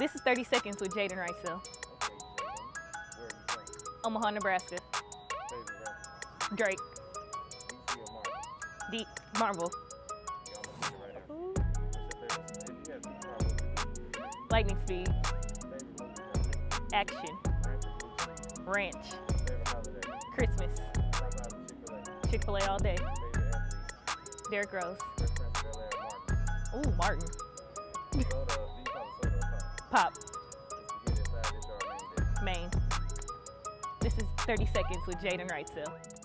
This is 30 Seconds with Jaden from? Omaha, Nebraska. Drake. Or Marvel? Lightning Speed. Action. Ranch? Christmas. Chick-fil-A. All day. Derrick Rose. Ooh, Martin. pop? Pop. Spaghetti, side dish, or main? Maine. This is 30 Seconds with Jaden Wrightsell.